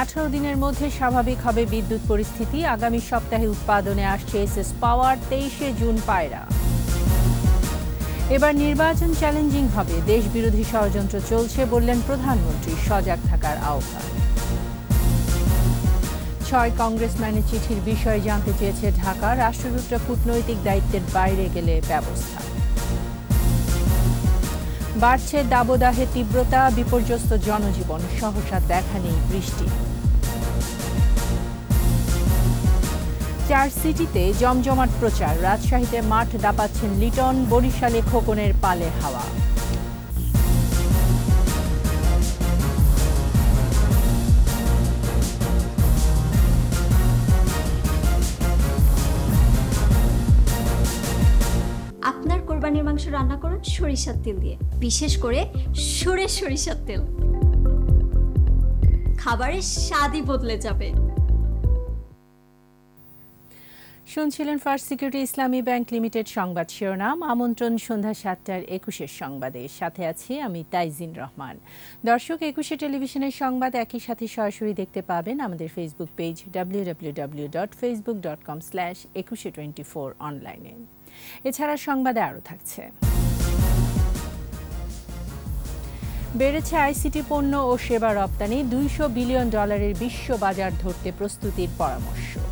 আঠারো দিনের মধ্যে স্বাভাবিক হবে বিদ্যুৎ পরিস্থিতি। আগামী সপ্তাহে উৎপাদনে আসছে এসএস পাওয়ার, তেইশে জুন পায়রা। এবার নির্বাচন চ্যালেঞ্জিং হবে। দেশ বিরোধী ষড়যন্ত্র চলছে বললেন প্রধানমন্ত্রী। সজাগ থাকার আহ্বান। ছয় কংগ্রেসম্যানের চিঠির বিষয়ে জানতে চেয়েছে ঢাকা। রাষ্ট্রদূতরা কূটনৈতিক দায়িত্বের বাইরে গেলে ব্যবস্থা। বাড়ছে দাবদাহের তীব্রতা, বিপর্যস্ত জনজীবন, সহসা দেখা নেই বৃষ্টি। চার সিটিতে জমজমাট প্রচার, রাজশাহীতে মাঠ দাপাচ্ছেন লিটন, বরিশালে খোকনের পালে হাওয়া। রান্না করুন সরিষার তেল দিয়ে, বিশেষ করে সরে সরিষার তেল। খাবারের স্বাদই বদলে যাবে। শুনছিলেন first security Islami bank limited সংবাদ শিরোনাম। আমন্ত্রণ সন্ধ্যা সাতটার একুশের সংবাদে। সাথে আছি আমি তাইজিন রহমান। দর্শক, একুশে টেলিভিশনের সংবাদ একই সাথে সরাসরি দেখতে পাবেন আমাদের Facebook page W W W dot Facebook dot com slash Ekushey twenty four অনলাইনে এছাড়া সংবাদে আরও থাকছে। বেড়েছে আইসিটি পণ্য ও সেবা রপ্তানি। দুইশো বিলিয়ন ডলারের বিশ্ব বাজার ধরতে প্রস্তুতির পরামর্শ।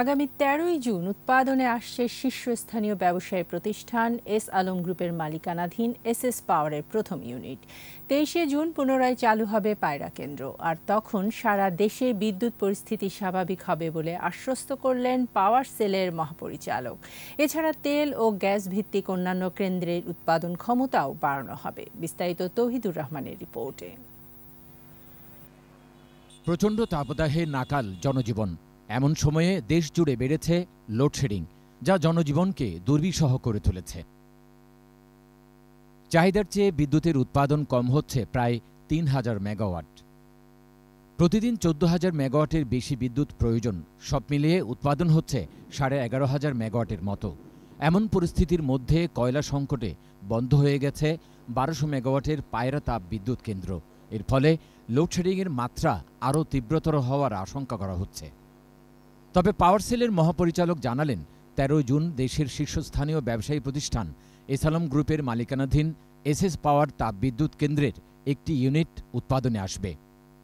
আগামী তেরোই জুন উৎপাদনে আসছে শীর্ষস্থানীয় ব্যবসায়ী প্রতিষ্ঠান এস আলম গ্রুপের মালিকানাধীন এস এস পাওয়ারের প্রথম ইউনিট। তেইশে জুন পুনরায় চালু হবে পায়রা কেন্দ্র। আর তখন সারা দেশে বিদ্যুৎ পরিস্থিতি স্বাভাবিক হবে বলে আশ্বস্ত করলেন পাওয়ার সেলের মহাপরিচালক। এছাড়া তেল ও গ্যাস ভিত্তিক অন্যান্য কেন্দ্রের উৎপাদন ক্ষমতাও বাড়ানো হবে। বিস্তারিত তহিদুর রহমানের রিপোর্টে। প্রচণ্ড তাপদাহে নাকাল জনজীবন। এমন সময়ে দেশ জুড়ে বেড়েছে লোডশেডিং যা জনজীবনকে দুর্বিষহ করে তুলেছে। চাহিদার চেয়ে বিদ্যুতের উৎপাদন কম হচ্ছে প্রায় তিন হাজার মেগাওয়াট। প্রতিদিন চোদ্দ হাজার মেগাওয়াটের বেশি বিদ্যুৎ প্রয়োজন, সব মিলিয়ে উৎপাদন হচ্ছে সাড়ে এগারো হাজার মেগাওয়াটের মতো। এমন পরিস্থিতির মধ্যে কয়লা সংকটে বন্ধ হয়ে গেছে বারোশো মেগাওয়াটের পায়রা তাপ বিদ্যুৎ কেন্দ্র। এর ফলে লোডশেডিংয়ের মাত্রা আরও তীব্রতর হওয়ার আশঙ্কা করা হচ্ছে। তবে পাওয়ার সেলের মহাপরিচালক জানালেন তেরো জুন দেশের শীর্ষস্থানীয় ব্যবসায়ী প্রতিষ্ঠান এসালম গ্রুপের মালিকানাধীন এসএস পাওয়ার তাপবিদ্যুৎ কেন্দ্রের একটি ইউনিট উৎপাদনে আসবে।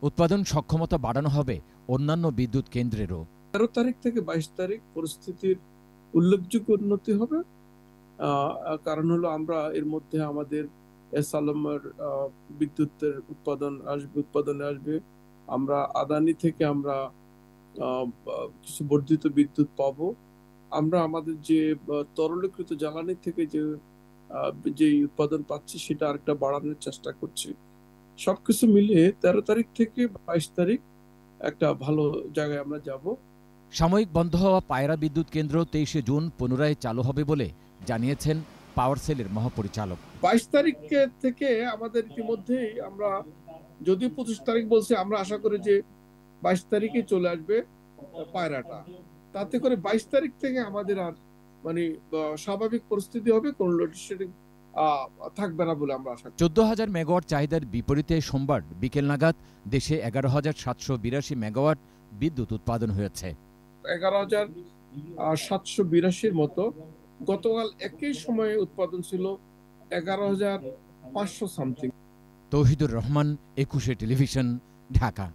উৎপাদন সক্ষমতা বাড়ানো হবে অন্যান্য বিদ্যুৎ কেন্দ্রেরও। তেরো তারিখ থেকে বাইশ তারিখ পরিস্থিতির উল্লেখযোগ্য উন্নতি হবে। কারণ হলো আমরা এর মধ্যে আমাদের এস আলমের বিদ্যুতের উৎপাদন আসবে, উৎপাদনে আসবে। আমরা আদানি থেকে আমরা কিছু বর্ধিত বিদ্যুৎ পাবো। আমরা আমাদের যে তরলীকৃত জ্বালানি থেকে যে যে উৎপাদন পাচ্ছি সেটা আরেকটা বাড়ানোর চেষ্টা করছি। সবকিছু মিলিয়ে তেরো তারিখ থেকে বাইশ তারিখ একটা ভালো জায়গায় আমরা যাব। সাময়িক বন্ধ হওয়া পায়রা বিদ্যুৎ কেন্দ্র তেইশে জুন পুনরায় চালু হবে বলে জানিয়েছেন পাওয়ার সেলের মহাপরিচালক। বাইশ তারিখ থেকে আমাদের ইতিমধ্যেই আমরা যদিও পঁচিশ তারিখ বলছে আমরা আশা করি যে বাইশ তারিখে চলে আসবে পায়রাটা। তাতে করে বাইশ তারিখ থেকে আমাদের আর মানে স্বাভাবিক পরিস্থিতি হবে কোনো লোডশেডিং থাকবে না বলে আমরা আশা চোদ্দ হাজার মেগাওয়াট চাহিদার বিপরীতে সোমবার বিকেল নাগাদ দেশে এগারো হাজার সাতশো বিরাশি মেগাওয়াট বিদ্যুৎ উৎপাদন হয়েছে। এগারো হাজার সাতশো বিরাশির মতো। গতকাল একই সময়ে উৎপাদন ছিল এগারো হাজার পাঁচশো সামথিং। তৌহিদুর রহমান একুশে টেলিভিশন ঢাকা।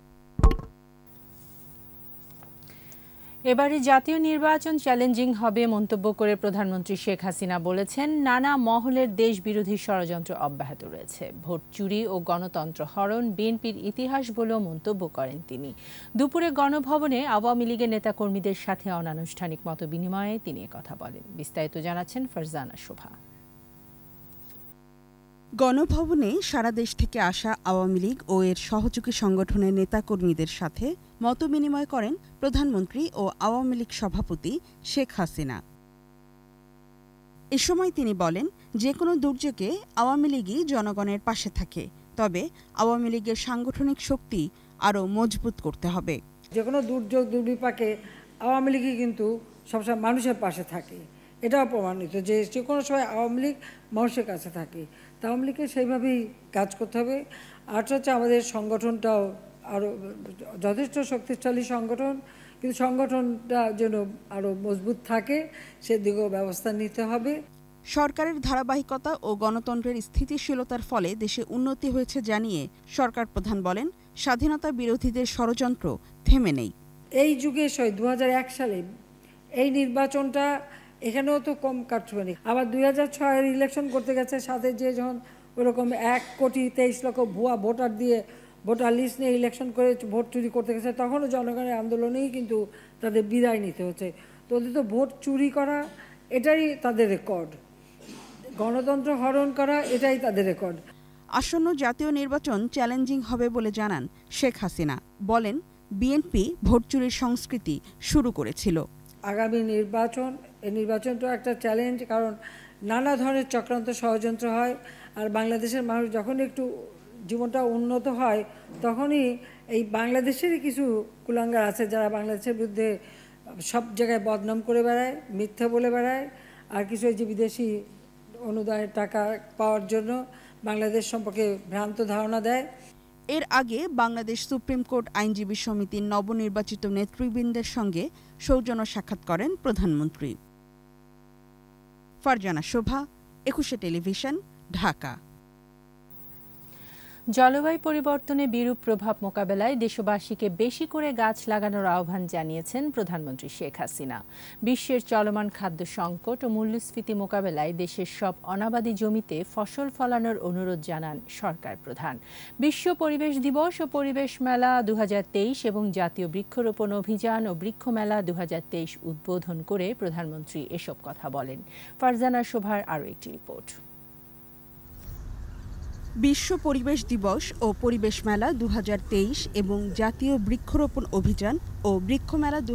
এবারে জাতীয় নির্বাচন চ্যালেঞ্জিং হবে মন্তব্য করে প্রধানমন্ত্রী শেখ হাসিনা বলেছেন, নানা মহলের দেশ বিরোধী ষড়যন্ত্র অব্যাহত রয়েছে। ভোট চুরি ও গণতন্ত্র হরণ বিএনপির ইতিহাস বলেও মন্তব্য করেন তিনি। দুপুরে গণভবনে আওয়ামী লীগের নেতাকর্মীদের সাথে অনানুষ্ঠানিক মত বিনিময়ে তিনি কথা বলেন। বিস্তারিত জানাচ্ছেন ফারজানা শোভা। গণভবনে সারা দেশ থেকে আসা আওয়ামী লীগ ও এর সহযোগী সংগঠনের নেতাকর্মীদের সাথে মতবিনিময় করেন প্রধানমন্ত্রী ও আওয়ামী লীগ সভাপতি শেখ হাসিনা। এ সময় তিনি বলেন যে কোনো দুর্যোগে আওয়ামী লীগই জনগণের পাশে থাকে, তবে আওয়ামী লীগের সাংগঠনিক শক্তি আরও মজবুত করতে হবে। যে কোনো দুর্যোগ, দুর্বিপাকে আওয়ামী লীগই কিন্তু সবসময় মানুষের পাশে থাকে। এটাও প্রমাণিত যে যে কোনো সময় আওয়ামী লীগ মানুষের কাছে থাকে। তা আওয়ামী লীগকে সেইভাবেই কাজ করতে হবে। আর হচ্ছে আমাদের সংগঠনটাও আরও যথেষ্ট শক্তিশালী সংগঠন কিন্তু সংগঠনটা যেন আরও মজবুত থাকে সেদিকেও ব্যবস্থা নিতে হবে। সরকারের ধারাবাহিকতা ও গণতন্ত্রের স্থিতিশীলতার ফলে দেশে উন্নতি হয়েছে জানিয়ে সরকার প্রধান বলেন স্বাধীনতা বিরোধীদের ষড়যন্ত্র থেমে নেই। এই যুগে সই দু সালে এই নির্বাচনটা এখানেও তো কম কাটবে না। আবার দুই হাজার ছয়ের ইলেকশন করতে গেছে সাথে যে যখন ওরকম এক কোটি তেইশ লক্ষ ভুয়া ভোটার দিয়ে ভোটার লিস্ট নিয়ে ইলেকশন করে ভোট চুরি করতে গেছে তখনও জনগণের আন্দোলনেই কিন্তু তাদের বিদায় নিতে হচ্ছে। তো ওদের তো ভোট চুরি করা এটাই তাদের রেকর্ড গণতন্ত্র হরণ করা এটাই তাদের রেকর্ড আসন্ন জাতীয় নির্বাচন চ্যালেঞ্জিং হবে বলে জানান শেখ হাসিনা। বলেন বিএনপি ভোট চুরির সংস্কৃতি শুরু করেছিল। আগামী নির্বাচন এই নির্বাচনটা একটা চ্যালেঞ্জ কারণ নানা ধরনের চক্রান্ত ষড়যন্ত্র হয় আর বাংলাদেশের মানুষ যখন একটু জীবনটা উন্নত হয়, তখনই এই বাংলাদেশেরই কিছু কুলাঙ্গার আছে যারা বাংলাদেশের বিরুদ্ধে সব জায়গায় বদনাম করে বেড়ায়, মিথ্যা বলে বেড়ায়, আর কিছু এই যে বিদেশি অনুদানের টাকা পাওয়ার জন্য বাংলাদেশ সম্পর্কে ভ্রান্ত ধারণা দেয়। এর আগে বাংলাদেশ সুপ্রিম কোর্ট আইনজীবী সমিতির নবনির্বাচিত নেতৃবৃন্দের সঙ্গে সৌজন্য সাক্ষাৎ করেন প্রধানমন্ত্রী। ফারজানা শোভা, একুশে টেলিভিশন, ঢাকা। জলবায়ু পরিবর্তনে বিরূপ প্রভাব মোকাবেলায় দেশবাসীকে বেশি করে গাছ লাগানোর আহ্বান জানিয়েছেন প্রধানমন্ত্রী শেখ হাসিনা। বিশ্বের চলমান খাদ্য সংকট ও মূল্যস্ফীতি মোকাবেলায় দেশের সব অনাবাদি জমিতে ফসল ফলানোর অনুরোধ জানান সরকার প্রধান। বিশ্ব পরিবেশ দিবস ও পরিবেশ মেলা দু হাজার তেইশ এবং জাতীয় বৃক্ষরোপণ অভিযান ও বৃক্ষ মেলা দু হাজার তেইশ উদ্বোধন করে প্রধানমন্ত্রী এসব কথা বলেন। ফারজানা শোভার আরও একটি রিপোর্ট। বিশ্ব পরিবেশ দিবস ও পরিবেশ মেলা দু হাজার তেইশ এবং জাতীয় বৃক্ষরোপণ অভিযান ও বৃক্ষ মেলা দু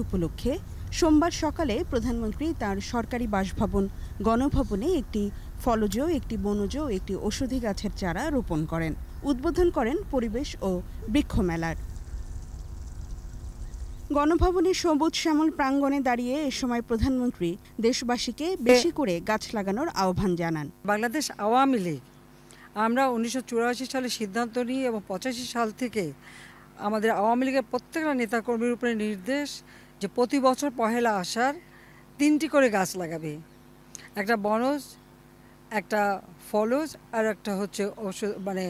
উপলক্ষে সোমবার সকালে প্রধানমন্ত্রী তার সরকারি বাসভবন গণভবনে একটি ফলজ একটি বনজ একটি ওষুধি গাছের চারা রোপণ করেন। উদ্বোধন করেন পরিবেশ ও বৃক্ষ মেলার। গণভবনের সবুজ শ্যামল প্রাঙ্গণে দাঁড়িয়ে এ সময় প্রধানমন্ত্রী দেশবাসীকে বেশি করে গাছ লাগানোর আহ্বান জানান। বাংলাদেশ আওয়ামী লীগ আমরা উনিশশো চুরাশি সালে সিদ্ধান্ত নিই এবং পঁচাশি সাল থেকে আমাদের আওয়ামী লীগের প্রত্যেকটা নেতাকর্মীর উপরে নির্দেশ যে প্রতি বছর পহেলা আসার তিনটি করে গাছ লাগাবে। একটা বনজ, একটা ফলজ আর একটা হচ্ছে ঔষধ মানে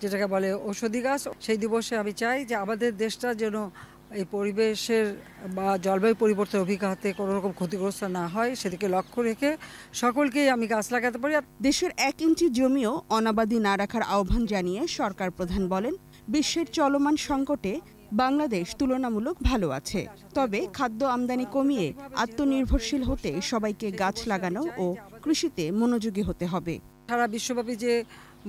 যেটাকে বলে ঔষধি গাছ। সেই দিবসে আমি চাই যে আমাদের দেশটা যেন এই পরিবেশের বা জলবায়ু পরিবর্তনের অভিজ্ঞতাতে কোনো রকম ক্ষতিগ্রস্ত না হয় সেদিকে লক্ষ্য রেখে সকলকেই আমি গাছ লাগাতে পারি। আর দেশের এক ইঞ্চি জমিও অনাবাদী না রাখার আহ্বান জানিয়ে সরকার প্রধান বলেন বিশ্বের চলমান সংকটে বাংলাদেশ তুলনামূলক ভালো আছে। তবে খাদ্য আমদানি কমিয়ে আত্মনির্ভরশীল হতে সবাইকে গাছ লাগানো ও কৃষিতে মনোযোগী হতে হবে। সারা বিশ্বব্যাপী যে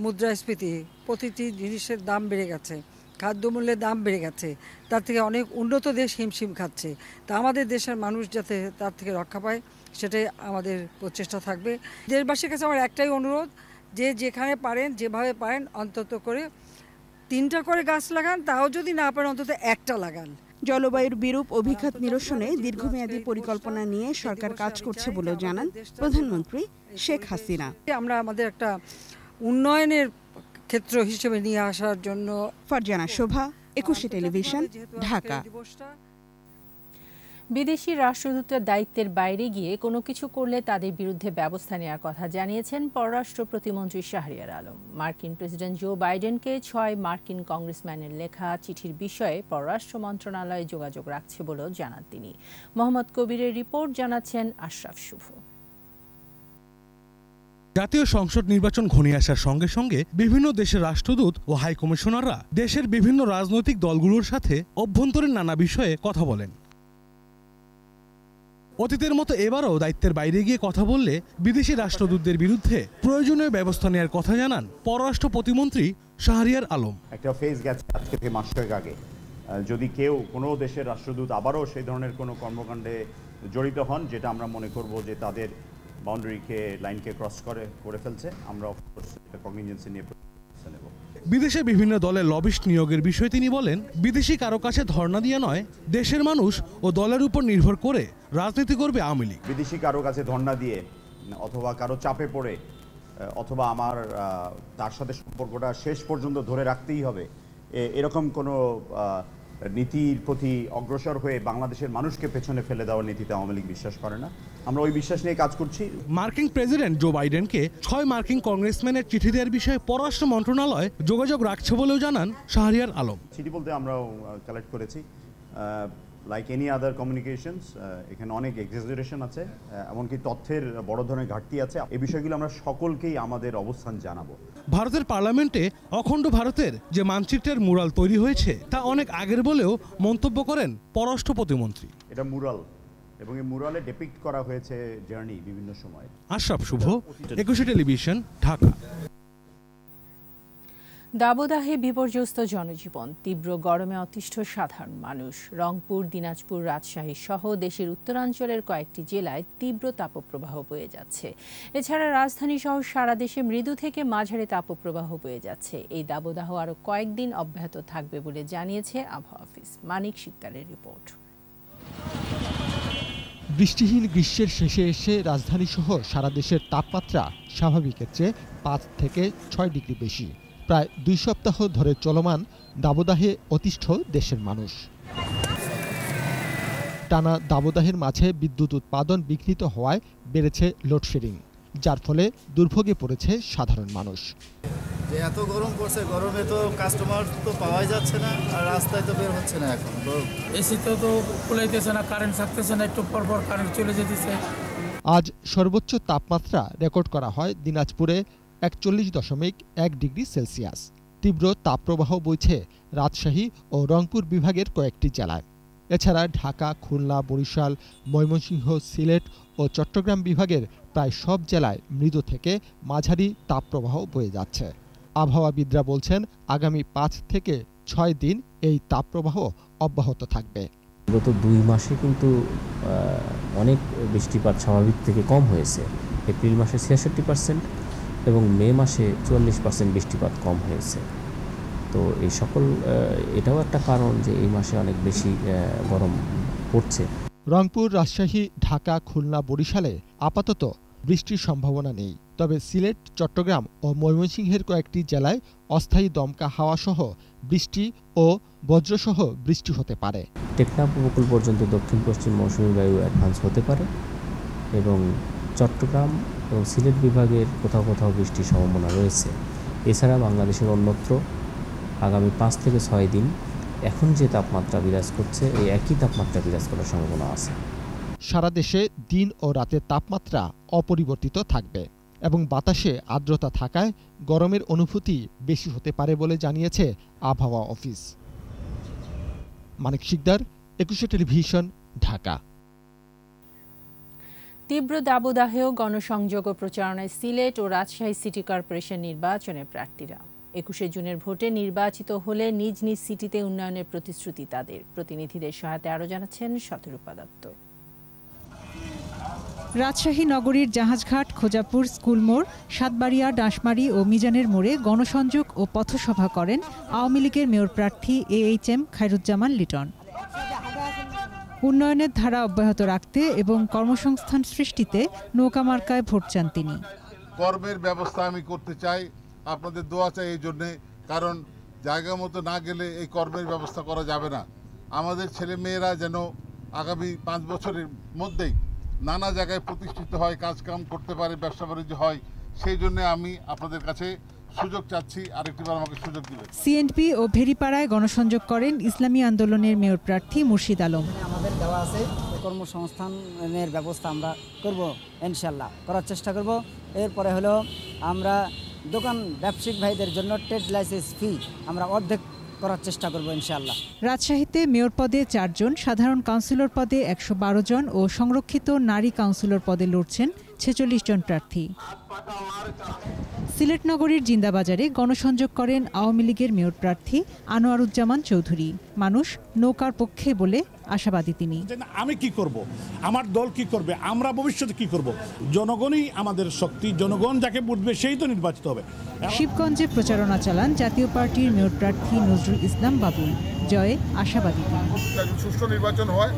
মুদ্রাস্ফীতি প্রতিটি জিনিসের দাম বেড়ে গেছে। খাদ্যমূল্যের দাম বেড়ে গেছে। তার থেকে অনেক উন্নত দেশ হিমশিম খাচ্ছে। তা আমাদের দেশের মানুষ যাতে তার থেকে রক্ষা পায় সেটাই আমাদের প্রচেষ্টা থাকবে। দেশবাসীর কাছে আমার একটাই অনুরোধ যে যেখানে পারেন যেভাবে পারেন অন্তত করে তিনটা করে গাছ লাগান তাও যদি না পারেন অন্তত একটা লাগান। জলবায়ুর বিরূপ অভিঘাত নিরসনে দীর্ঘমেয়াদী পরিকল্পনা নিয়ে সরকার কাজ করছে বলেও জানান প্রধানমন্ত্রী শেখ হাসিনা। আমরা আমাদের একটা উন্নয়নের ক্ষেত্র হিসেবে নিয়ে আসার জন্য ফারজানা শোভা একুশে টেলিভিশন ঢাকা। বিদেশি রাষ্ট্রদূতের দায়িত্বের বাইরে গিয়ে কোনো কিছু করলে তাদের বিরুদ্ধে ব্যবস্থা নেওয়ার কথা জানিয়েছেন পররাষ্ট্র প্রতিমন্ত্রী শাহরিয়ার আলম। মার্কিন প্রেসিডেন্ট জো বাইডেনকে ছয় মার্কিন কংগ্রেসম্যানের লেখা চিঠির বিষয়ে পররাষ্ট্র মন্ত্রণালয়ে যোগাযোগ রাখছে বলেও জানান তিনি। মোহাম্মদ কবিরের রিপোর্ট জানাচ্ছেন আশরাফ শুভ। জাতীয় সংসদ নির্বাচন ঘনিয়ে আসার সঙ্গে সঙ্গে বিভিন্ন দেশের রাষ্ট্রদূত ও হাই কমিশনাররা দেশের বিভিন্ন রাজনৈতিক দলগুলোর সাথে অভ্যন্তরীণ নানা বিষয়ে কথা বলেন। অতীতের মতো এবারও দায়িত্বের বাইরে গিয়ে কথা বললে বিদেশি রাষ্ট্রদূতদের বিরুদ্ধে প্রয়োজনীয় ব্যবস্থা নেওয়ার কথা জানান পররাষ্ট্র প্রতিমন্ত্রী শাহরিয়ার আলম। একটা ফেজ গেছে আজকে থেকে মাস ছয়েক আগে যদি কেউ কোনো দেশের রাষ্ট্রদূত আবারও সেই ধরনের কোনো কর্মকাণ্ডে জড়িত হন, যেটা আমরা মনে করব যে তাদের বাউন্ডারিকে লাইনকে ক্রস করে করে ফেলছে। আমরা অফকোর্স এটা নিয়ে নেব। বিদেশে বিভিন্ন দলের লবিস্ট নিয়োগের বিষয়ে তিনি বলেন বিদেশি কারও কাছে ধর্ণা দিয়ে নয় দেশের মানুষ ও দলের উপর নির্ভর করে রাজনীতি করবে আওয়ামী লীগ। বিদেশি কারও কাছে ধর্ণা দিয়ে অথবা কারও চাপে পড়ে অথবা আমার তার সাথে সম্পর্কটা শেষ পর্যন্ত ধরে রাখতেই হবে এরকম কোনো নীতির প্রতি অগ্রসর হয়ে বাংলাদেশের মানুষকে পেছনে ফেলে দেওয়ার নীতিতে আওয়ামী লীগ বিশ্বাস করে না। আমরা ওই বিশ্বাস নিয়ে কাজ করছি। মার্কিন প্রেসিডেন্ট জো বাইডেনকে ছয় মার্কিন কংগ্রেসম্যানের চিঠি দেওয়ার বিষয়ে পররাষ্ট্র মন্ত্রণালয় যোগাযোগ রাখছে বলেও জানান শাহরিয়ার আলম। চিঠি বলতে আমরাও কালেক্ট করেছি। লাইক এনি আদার কমিউনিকেশনস এখানে অনেক এক্সাজারেশন আছে এমনকি তথ্যের বড় ধরনের ঘাটতি আছে। এই বিষয়গুলো আমরা সকলকেই আমাদের অবস্থান জানাব। ভারতের পার্লামেন্টে অখণ্ড ভারতের যে মানচিত্রের মুরাল তৈরি হয়েছে তা অনেক আগের বলেও মন্তব্য করেন পররাষ্ট্র প্রতিমন্ত্রী। এটা মুরাল। এবং এই মুরালে ডেপিক্ট করা হয়েছে জার্নি বিভিন্ন সময়। আশরাফ শুভ একুশে টেলিভিশন ঢাকা। দাবদাহে বিপর্যস্ত জনজীবন তীব্র গরমে অতিষ্ঠ সাধারণ মানুষ রংপুর দিনাজপুর রাজশাহী সহ দেশের উত্তরাঞ্চলের কয়েকটি জেলায় তীব্র তাপপ্রবাহ বয়ে যাচ্ছে। এছাড়া রাজধানী সহ সারা দেশে মৃদু থেকে মাঝারি তাপপ্রবাহ বয়ে যাচ্ছে। এই দাবদাহ আরও কয়েকদিন অব্যাহত থাকবে বলে জানিয়েছে আবহাওয়া অফিস। মানিক শিকদারের রিপোর্ট। বৃষ্টিহীন গ্রীষ্মের শেষে এসে রাজধানী সহ সারা দেশের তাপমাত্রা স্বাভাবিকের চেয়ে পাঁচ থেকে ছয় ডিগ্রি বেশি। প্রায় দুই সপ্তাহ ধরে চলমান দাবদাহে অতিষ্ঠ দেশের মানুষ। টানা দাবদাহের মাঝে বিদ্যুৎ উৎপাদন বিঘ্নিত হওয়ায় বেড়েছে লোডশেডিং। যার ফলে দুর্ভোগে পড়েছে সাধারণ মানুষ। যে এত গরম পড়ছে গরমে তো কাস্টমার তো পাওয়াই যাচ্ছে না আর রাস্তায় তো বের হচ্ছে না এখন। তো এসিতেও তো কুলাইতেছে না কারেন্ট থাকতেছে না একটু পর পর কারেন্ট চলে যেতেছে। আজ সর্বোচ্চ তাপমাত্রা রেকর্ড করা হয় দিনাজপুরে একচল্লিশ দশমিক এক ডিগ্রি সেলসিয়াস। তীব্র তাপপ্রবাহ বইছে রাজশাহী ও রংপুর বিভাগের কয়েকটি জেলায়। এছাড়া ঢাকা, খুলনা, বরিশাল, ময়মনসিংহ, সিলেট ও চট্টগ্রাম বিভাগের প্রায় সব জেলায় মৃদু থেকে মাঝারি তাপপ্রবাহ বয়ে যাচ্ছে। আবহাওয়াবিদরা বলছেন, আগামী পাঁচ থেকে ছয় দিন এই তাপপ্রবাহ অব্যাহত থাকবে। গত দুই মাসে কিন্তু অনেক বৃষ্টিপাত স্বাভাবিক থেকে কম হয়েছে। এপ্রিল মাসে ছিয়াষট্টি পার্সেন্ট এবং মে মাসে চুয়াল্লিশ পার্সেন্ট বৃষ্টিপাত কম হয়েছে। তো এই সকল এটাও একটা কারণ যে এই মাসে অনেক বেশি গরম পড়ছে। রংপুর রাজশাহী ঢাকা খুলনা বরিশালে আপাতত বৃষ্টির সম্ভাবনা নেই। তবে সিলেট চট্টগ্রাম ও ময়মনসিংহের কয়েকটি জেলায় অস্থায়ী দমকা হাওয়া সহ বৃষ্টি ও বজ্রসহ বৃষ্টি হতে পারে। টেকনাফ উপকূল পর্যন্ত দক্ষিণ পশ্চিম মৌসুমী বায়ু অ্যাডভান্স হতে পারে এবং চট্টগ্রাম এবং সিলেট বিভাগের কোথাও কোথাও বৃষ্টির সম্ভাবনা রয়েছে। এছাড়া বাংলাদেশের অন্যত্র আগামী পাঁচ থেকে ছয় দিন এখন যে তাপমাত্রা বিরাজ করছে এই একই তাপমাত্রা বিরাজ করার সম্ভাবনা আছে। সারা দেশে দিন ও রাতের তাপমাত্রা অপরিবর্তিত থাকবে এবং বাতাসে আর্দ্রতা থাকায় গরমের অনুভূতি বেশি হতে পারে বলে জানিয়েছে আবহাওয়া অফিস। মানিক শিকদার একুশে টেলিভিশন ঢাকা। তীব্র দাবদাহেও গণসংযোগ ও প্রচারণায় সিলেট ও রাজশাহী সিটি কর্পোরেশন নির্বাচনে প্রার্থীরা। একুশে জুনের ভোটে নির্বাচিত হলে নিজ নিজ সিটিতে উন্নয়নের প্রতিশ্রুতি তাদের। প্রতিনিধিদের সহায়তায় আরও জানাচ্ছেন শতরূপা দত্ত রাজশাহী নগরীর জাহাজঘাট খোজাপুর স্কুলমোড় সাতবাড়িয়া ডাঁশমারি ও মিজানের মোড়ে গণসংযোগ ও পথসভা করেন আওয়ামী লীগের মেয়র প্রার্থী A H M Khairuzzaman Liton. উন্নয়নের ধারা অব্যাহত রাখতে এবং কর্মসংস্থান সৃষ্টিতে নৌকা মার্কায় ভোট চান তিনি। কর্মের ব্যবস্থা আমি করতে চাই আপনাদের দোয়া চাই এই জন্যে কারণ জায়গা মতো না গেলে এই কর্মের ব্যবস্থা করা যাবে না। আমাদের ছেলে মেয়েরা যেন আগামী পাঁচ বছরের মধ্যেই নানা জায়গায় প্রতিষ্ঠিত হয় কাজকাম করতে পারে ব্যবসা বাণিজ্য হয় সেই জন্য আমি আপনাদের কাছে সুযোগ চাচ্ছি আরেকটিবার আমাকে সুযোগ দিবেন। সিএনপি ও ভেরিপাড়ায় গণসংযোগ করেন ইসলামী আন্দোলনের মেয়র প্রার্থী মুর্শিদ আলম। আমাদের দেওয়া আছে কর্মসংস্থানের ব্যবস্থা আমরা করব ইনশাল্লাহ করার চেষ্টা করব। এরপরে হলো আমরা দোকান ব্যবসায়িক ভাইদের জন্য ট্রেড লাইসেন্স ফি আমরা অর্ধেক করার চেষ্টা করব ইনশাআল্লাহ। রাজশাহীতে মেয়র পদে চারজন, সাধারণ কাউন্সিলর পদে একশো বারো জন ও সংরক্ষিত নারী কাউন্সিলর পদে লড়ছেন ছেচল্লিশ জন প্রার্থী। সিলেট নগরীর জিন্দাবাজারে গণসংযোগ করেন আওয়ামী লীগের মেয়র প্রার্থী আনোয়ারুজ্জামান চৌধুরী। মানুষ নৌকার পক্ষে বলে আশাবাদী তিনি। আমি কি করব? আমার দল কি করবে? আমরা ভবিষ্যতে কি করব? জনগণই আমাদের শক্তি জনগণ যাকে বুঝবে সেই তো নির্বাচিত হবে। শিবগঞ্জে প্রচারণা চালান জাতীয় পার্টির মেয়র প্রার্থী নজরুল ইসলাম বাবুল জয়ে আশাবাদী তিনি। সুষ্ঠু নির্বাচন হয়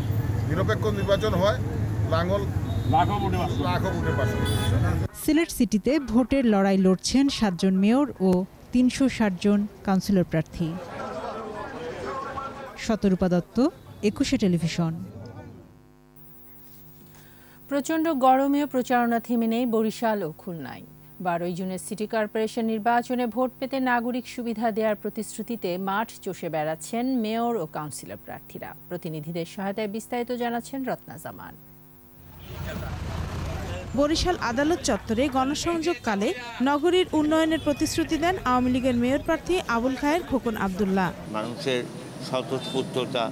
নিরপেক্ষ নির্বাচন হয় লাঙ্গল সিলেট সিটিতে ভোটের লড়াই লড়ছেন সাতজন মেয়র ও তিনশো জন কাউন্সিলর প্রার্থী। শতরূপা দত্ত একুশে টেলিভিশন। প্রচণ্ড গরমেও প্রচারণা থেমে নেই বরিশাল ও খুলনায়। বারোই জুনের সিটি কর্পোরেশন নির্বাচনে ভোট পেতে নাগরিক সুবিধা দেওয়ার প্রতিশ্রুতিতে মাঠ চষে বেড়াচ্ছেন মেয়র ও কাউন্সিলর প্রার্থীরা। প্রতিনিধিদের সহায়তায় বিস্তারিত জানাচ্ছেন রত্না জামান। বরিশাল আদালত চত্বরে গণসংযোগকালে নগরীর উন্নয়নের প্রতিশ্রুতি দেন আওয়ামী লীগের মেয়র প্রার্থী আবুল খায়ের খোকন আবদুল্লাহ। মানুষের স্বতঃস্ফূর্ততা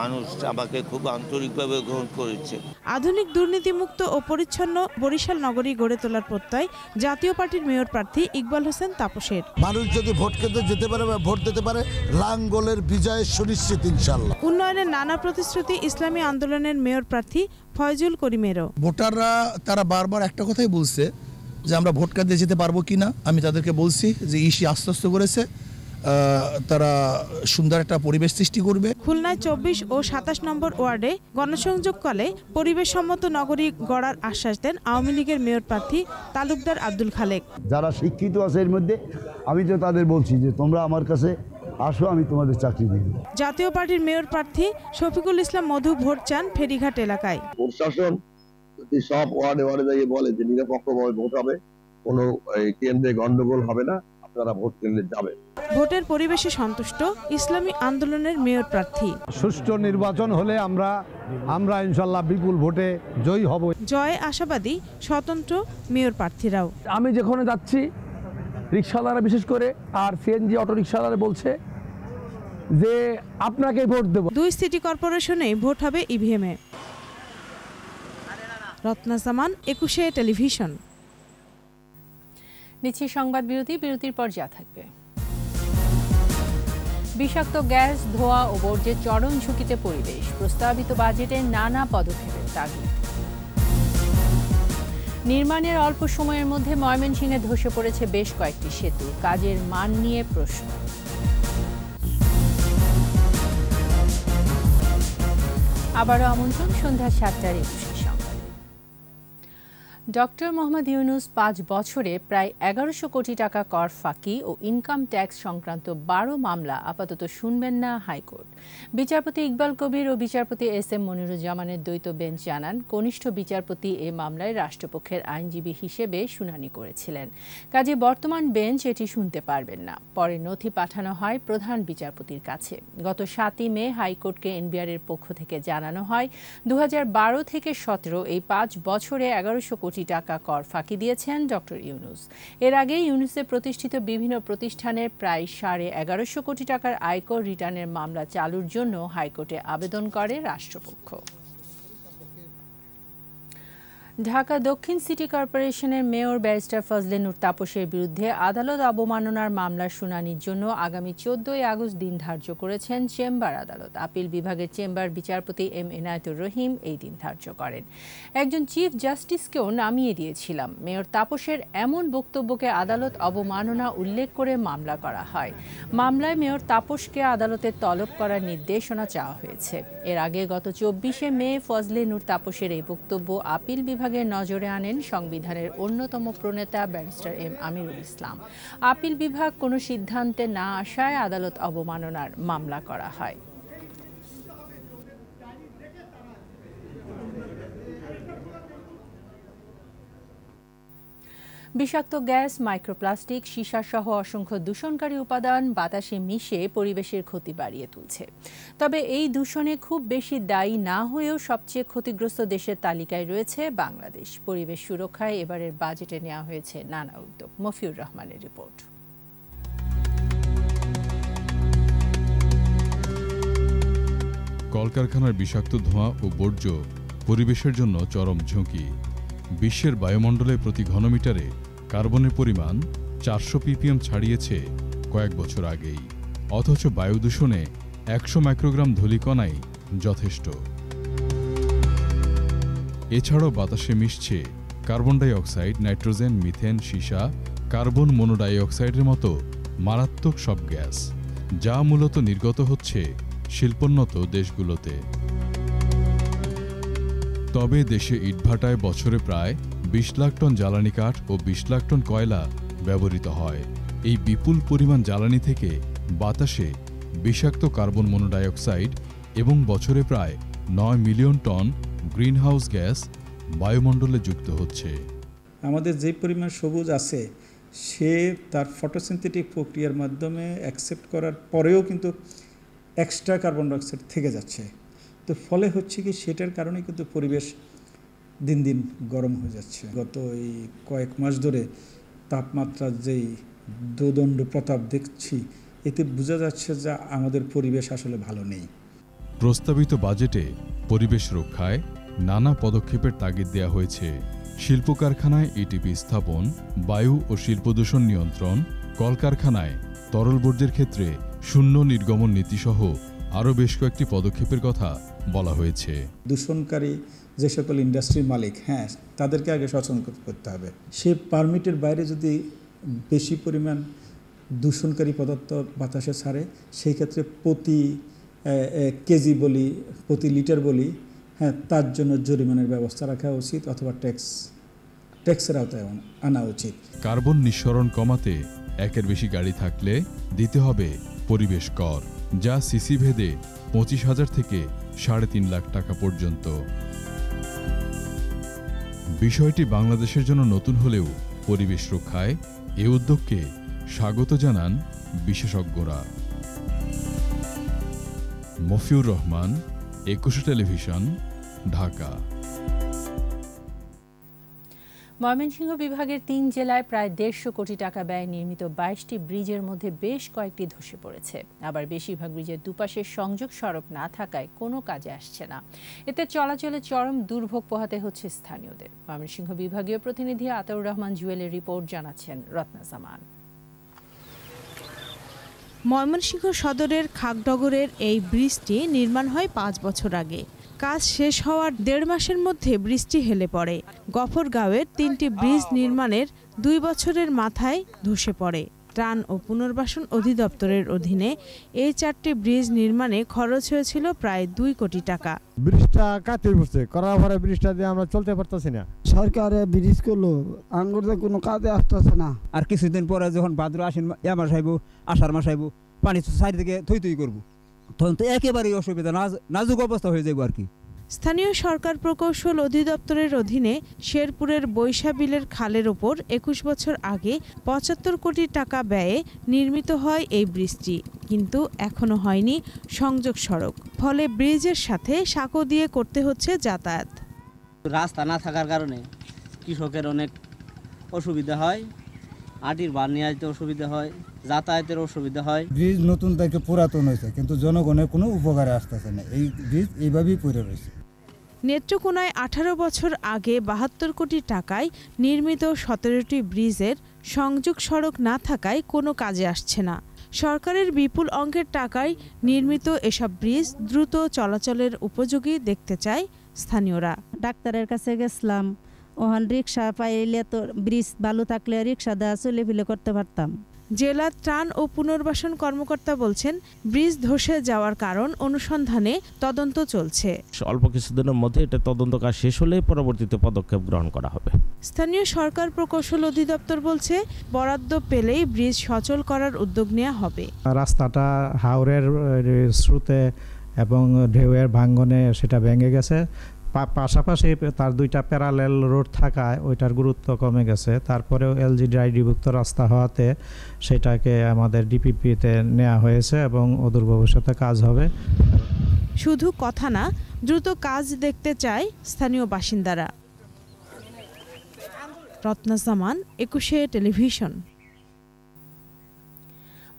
মানুষ আমাকে খুব আন্তরিকভাবে গ্রহণ করেছে। আধুনিক দুর্নীতিমুক্ত ও পরিচ্ছন্ন বরিশাল নগরী গড়ে তোলার প্রত্যয় জাতীয় পার্টির মেয়র প্রার্থী ইকবাল হোসেন তাপসের। মানুষ যদি ভোট কেন্দ্রে যেতে পারে বা ভোট দিতে পারে লাঙ্গলের বিজয় সুনিশ্চিত ইনশাল্লাহ উন্নয়নের নানা প্রতিশ্রুতি ইসলামী আন্দোলনের মেয়র প্রার্থী ফয়জুল করিমেরও। ভোটাররা তারা বারবার একটা কথাই বলছে যে আমরা ভোট কেন্দ্রে যেতে পারব কিনা? আমি তাদেরকে বলছি যে ইসি আশ্বস্ত করেছে। তারা সুন্দর একটা পরিবেশ সৃষ্টি করবে। খুলনায় চব্বিশ ও সাতাশ নম্বর ওয়ার্ডে গণসংযোগকালে পরিবেশসম্মত নগরী গড়ার আশ্বাস দেন আওয়ামী লীগের মেয়র প্রার্থী তালুকদার আব্দুল খালেক। যারা শিক্ষিত আছে এর মধ্যে আমি তো তাদের বলছি যে তোমরা আমার কাছে আসো আমি তোমাদের চাকরি দেবো। জাতীয় পার্টির মেয়র প্রার্থী শফিকুল ইসলাম মধু ভোট চান ফেরিঘাট এলাকায়। প্রশাসন যদি সব ওয়ার্ডে ওয়ার্ডে যাইয়ে বলে যে নিরপেক্ষভাবে ভোট হবে কোনো এই, কেন্দ্রে গন্ডগোল হবে না। আপনারা ভোট কেন্দ্রে যাবেন ভোটের পরিবেশে সন্তুষ্ট ইসলামী আন্দোলনের মেয়র প্রার্থী। সুষ্ঠু নির্বাচন হলে আমরা আমরা ইনশাল্লাহ বিপুল ভোটে জয়ী হব। জয় আশাবাদী স্বতন্ত্র মেয়র প্রার্থীরাও। আমি যেখানে যাচ্ছি রিক্সাওয়ালারা বিশেষ করে আর সিএনজি অটো রিক্সাওয়ালারা বলছে যে আপনাকে ভোট দেব। দুই সিটি কর্পোরেশনে ভোট হবে ইভিএমে রত্না জামান একুশে টেলিভিশন। নিচ্ছি সংবাদ বিরতি, বিরতির পর যা থাকবে। বিষাক্ত গ্যাস, ধোঁয়া ও বর্জ্যের চরম ঝুঁকিতে পরিবেশ। প্রস্তাবিত বাজেটে নানা পদক্ষেপের তাগিদ। নির্মাণের অল্প সময়ের মধ্যে ময়মনসিংহে ধসে পড়েছে বেশ কয়েকটি সেতু। কাজের মান নিয়ে প্রশ্ন। আবারও আমন্ত্রণ সন্ধ্যা সাতটার একুশে। ডক্টর মোহাম্মদ ইউনুস পাঁচ বছরে প্রায় এগারোশো কোটি টাকা কর ফাঁকি ও ইনকাম ট্যাক্স সংক্রান্ত বারো মামলা আপাতত শুনবেন না হাইকোর্ট। বিচারপতি ইকবাল কবির ও বিচারপতি এস এম মনিরুজ্জামানের দ্বৈত বেঞ্চ জানান, কনিষ্ঠ বিচারপতি এ মামলায় রাষ্ট্রপক্ষের আইনজীবী হিসেবে শুনানি করেছিলেন। কাজে বর্তমান বেঞ্চ এটি শুনতে পারবেন না। পরে নথি পাঠানো হয় প্রধান বিচারপতির কাছে। গত সাতই মে হাইকোর্টকে এনবিআরের পক্ষ থেকে জানানো হয় দু হাজার বারো থেকে সতেরো এই পাঁচ বছরে এগারোশো কোটি টাকা কর ফাঁকি দিয়েছেন ডক্টর ইউনুস। এর আগে ইউনুসে প্রতিষ্ঠিত বিভিন্ন প্রতিষ্ঠানের প্রায় সাড়ে এগারোশো কোটি টাকার আয়কর রিটার্নের মামলা চালুর জন্য হাইকোর্টে আবেদন করে রাষ্ট্রপক্ষ। ঢাকা দক্ষিণ সিটি কর্পোরেশনের মেয়র ব্যারিস্টার ফজলে নূর তাপসের বিরুদ্ধে আদালত অবমাননার মামলার শুনানির জন্য আগামী চোদ্দই আগস্ট দিন ধার্য করেছেন চেম্বার আদালত। আপিল বিভাগের চেম্বার বিচারপতি এম এনায়েতুর রহিম এই দিন ধার্য করেন। একজন চিফ জাস্টিসকেও নামিয়ে দিয়েছিলাম। মেয়র তাপসের এমন বক্তব্যকে আদালত অবমাননা উল্লেখ করে মামলা করা হয়। মামলায় মেয়র তাপসকে আদালতে তলব করার নির্দেশনা চাওয়া হয়েছে। এর আগে গত চব্বিশে মে ফজলে নূর তাপসের এই বক্তব্য আপিল বিভাগের নজরে আনেন সংবিধানের অন্যতম প্রণেতা barrister M Amirul Islam. Appeal বিভাগ কোনো সিদ্ধান্তে না আসায় আদালত অবমাননার মামলা করা হয়। বিষাক্ত গ্যাস, মাইক্রোপ্লাস্টিক সহ অসংখ্য দূষণকারী উপাদান, বাতাসে মিশে পরিবেশের ক্ষতি বাড়িয়ে তুলছে। তবে এই দূষণে খুব বেশি দায়ী না হয়েও সবচেয়ে ক্ষতিগ্রস্ত দেশের তালিকায় রয়েছে বাংলাদেশ। পরিবেশ সুরক্ষায় এবারের বাজেটে নেওয়া হয়েছে নানা উদ্যোগ। মফিউর রহমানের রিপোর্ট। কলকারখানার বিষাক্ত ধোঁয়া ও বর্জ্য পরিবেশের জন্য চরম ঝুঁকি। বিশ্বের বায়ুমণ্ডলে প্রতি ঘনমিটারে কার্বনের পরিমাণ চারশো পিপিএম ছাড়িয়েছে কয়েক বছর আগেই। অথচ বায়ু দূষণে একশো মাইক্রোগ্রাম ধূলিকণাই যথেষ্ট। এছাড়াও বাতাসে মিশছে carbon dioxide nitrogen, methane, সীসা, কার্বন মনোডাই অক্সাইডের মতো মারাত্মক সব গ্যাস, যা মূলত নির্গত হচ্ছে শিল্পোন্নত দেশগুলোতে। তবে দেশে ইটভাটায় বছরে প্রায় বিশ লাখ টন জ্বালানি কাঠ ও বিশ লাখ টন কয়লা ব্যবহৃত হয়। এই বিপুল পরিমাণ জ্বালানি থেকে বাতাসে বিষাক্ত কার্বন মনোডাইঅক্সাইড এবং বছরে প্রায় নয় মিলিয়ন টন গ্রিনহাউস গ্যাস বায়ুমণ্ডলে যুক্ত হচ্ছে। আমাদের যে পরিমাণ সবুজ আছে, সে তার ফটোসিনথেটিক প্রক্রিয়ার মাধ্যমে অ্যাকসেপ্ট করার পরেও কিন্তু এক্সট্রা কার্বন ডাইঅক্সাইড থেকে যাচ্ছে। তো ফলে হচ্ছে কি সেটার কারণে কিন্তু পরিবেশ দিন দিন গরম হয়ে যাচ্ছে। গত এই কয়েক মাস ধরে তাপমাত্রার যেই দোদণ্ড প্রতাপ দেখছি, এতে বোঝা যাচ্ছে যে আমাদের পরিবেশ আসলে ভালো নেই। প্রস্তাবিত বাজেটে পরিবেশ রক্ষায় নানা পদক্ষেপের তাগিদ দেওয়া হয়েছে। শিল্প কারখানায় এটিপি স্থাপন, বায়ু ও শিল্প দূষণ নিয়ন্ত্রণ, কলকারখানায় তরল বর্জ্যের ক্ষেত্রে শূন্য নির্গমন নীতিসহ আরও বেশ কয়েকটি পদক্ষেপের কথা বলা হয়েছে। দূষণকারী যে সকল ইন্ডাস্ট্রির মালিক হ্যাঁ তাদেরকে আগে সচেতন করতে হবে। সে পারমিটের বাইরে যদি বেশি পরিমাণ দূষণকারী পদার্থ বাতাসে ছাড়ে সেই ক্ষেত্রে প্রতি কেজি বলি প্রতি লিটার বলি হ্যাঁ তার জন্য জরিমানের ব্যবস্থা রাখা উচিত অথবা ট্যাক্স ট্যাক্সের আওতায় আনা উচিত। কার্বন নিঃসরণ কমাতে একের বেশি গাড়ি থাকলে দিতে হবে পরিবেশ কর যা সিসি ভেদে পঁচিশ হাজার থেকে সাড়ে তিন লাখ টাকা পর্যন্ত। বিষয়টি বাংলাদেশের জন্য নতুন হলেও পরিবেশ রক্ষায় এ উদ্যোগকে স্বাগত জানান বিশেষজ্ঞরা। মফিউর রহমান, একুশে টেলিভিশন, ঢাকা। ময়মনসিংহ বিভাগের তিন জেলায় প্রায় দেড়শো কোটি টাকা ব্যয়ে নির্মিত বাইশটি ব্রিজের মধ্যে বেশ কয়েকটি ধসে পড়েছে। আবার বেশিরভাগ ব্রিজের দুপাশের সংযোগ সড়ক না থাকায় কোনো কাজে আসছে না। এতে চলাচলে চরম দুর্ভোগ পোহাতে হচ্ছে স্থানীয়দের। ময়মনসিংহ বিভাগীয় প্রতিনিধি আতাউর রহমান জুয়েলের রিপোর্ট জানাচ্ছেন রত্না জামান ময়মনসিংহ সদরের খাগডগরের এই ব্রিজটি নির্মাণ হয় পাঁচ বছর আগে। কাজ শেষ হওয়ার দেড় মাসের মধ্যে বৃষ্টি হেলে পড়ে। গফরগাঁওয়ের তিনটি ব্রিজ নির্মাণের দুই বছরের মাথায় ধসে পড়ে। ত্রাণ ও পুনর্বাসন অধিদপ্তরের অধীনে এই চারটি ব্রিজ নির্মাণে খরচ হয়েছিল প্রায় দুই কোটি টাকা। ব্রিজটা কাতে পড়ছে করার পরে ব্রিজটা দিয়ে আমরা চলতে পারতেছি না। সরকারে ব্রিজ করল। আঙ্গুর কোনো কাজে আসতেছে না। আর কিছুদিন পরে যখন ভাদ্র আসেন এ মাস আইব আষাঢ় মাস আইব পানি তো চারিদিকে থই থই করব। তখন তো একেবারেই অসুবিধা নাজুক অবস্থা হয়ে যাব আর কি স্থানীয় সরকার প্রকৌশল অধিদপ্তরের অধীনে শেরপুরের বৈশাবিলের খালের ওপর একুশ বছর আগে পঁচাত্তর কোটি টাকা ব্যয়ে নির্মিত হয় এই ব্রিজটি কিন্তু এখনও হয়নি সংযোগ সড়ক। ফলে ব্রিজের সাথে সাঁকো দিয়ে করতে হচ্ছে যাতায়াত। রাস্তা না থাকার কারণে কৃষকের অনেক অসুবিধা হয় আটির বার নিয়ে আসতে অসুবিধা হয়। যাতায়াতের অসুবিধা হয়। ব্রিজ নতুন থেকে পুরাতন হয়েছে কিন্তু জনগণের কোনো উপকারে আসতেছে না। এই ব্রিজ এইভাবেই পড়ে রয়েছে নেত্রকোনায় আঠারো বছর আগে বাহাত্তর কোটি টাকায় নির্মিত সতেরোটি ব্রিজের সংযোগ সড়ক না থাকায় কোনো কাজে আসছে না। সরকারের বিপুল অঙ্কের টাকায় নির্মিত এসব ব্রিজ দ্রুত চলাচলের উপযোগী দেখতে চায় স্থানীয়রা। ডাক্তারের কাছে গেছিলাম ওহান রিক্সা পাইলে তো ব্রিজ ভালো থাকলে রিক্সা দেওয়া চলে ফিলে করতে পারতাম। জেলা ত্রাণ ও পুনর্বাসন কর্মকর্তা বলছেন ব্রিজ ধসে যাওয়ার কারণ অনুসন্ধানে তদন্ত চলছে। অল্প কিছুদিনের মধ্যে এটা তদন্ত কাজ শেষ হলে পরবর্তীতে পদক্ষেপ গ্রহণ করা হবে। স্থানীয় সরকার প্রকৌশল অধিদপ্তর বলছে বরাদ্দ পেলেই ব্রিজ সচল করার উদ্যোগ নেওয়া হবে। রাস্তাটা হাওরের স্রোতে এবং ঢেউয়ের ভাঙ্গনে সেটা ভেঙে গেছে। পাশাপাশি তার দুইটা প্যারালেল রোড থাকায় ওইটার গুরুত্ব কমে গেছে। তারপরেও এলজি ড্রাইডিভুক্ত রাস্তা হওয়াতে সেটাকে আমাদের ডিপিপিতে নেওয়া হয়েছে এবং অদূর ভবিষ্যতে কাজ হবে। শুধু কথা না, দ্রুত কাজ দেখতে চায় স্থানীয় বাসিন্দারা। রত্না জামান একুশে টেলিভিশন।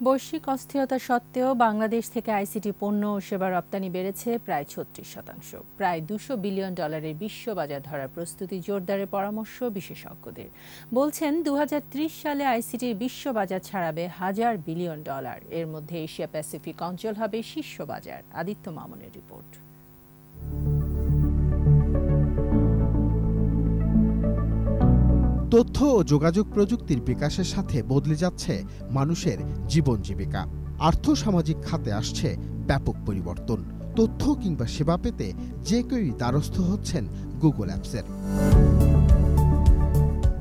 বৈশ্বিক অস্থিরতা সত্ত্বেও বাংলাদেশ থেকে আইসিটি পণ্য ও সেবা রপ্তানি বেড়েছে প্রায় ছত্রিশ শতাংশ। প্রায় দুশো বিলিয়ন ডলারের বিশ্ববাজার ধরার প্রস্তুতি জোরদারের পরামর্শ বিশেষজ্ঞদের। বলছেন দু হাজার ত্রিশ সালে আইসিটির বিশ্ববাজার ছাড়াবে হাজার বিলিয়ন ডলার। এর মধ্যে এশিয়া প্যাসিফিক অঞ্চল হবে শীর্ষ বাজার। আদিত্য মামুনের রিপোর্ট। তথ্য ও যোগাযোগ প্রযুক্তির বিকাশের সাথে বদলে যাচ্ছে মানুষের জীবন জীবিকা। আর্থসামাজিক খাতে আসছে ব্যাপক পরিবর্তন। তথ্য কিংবা সেবা পেতে যে কেউই দ্বারস্থ হচ্ছেন গুগল অ্যাপসের।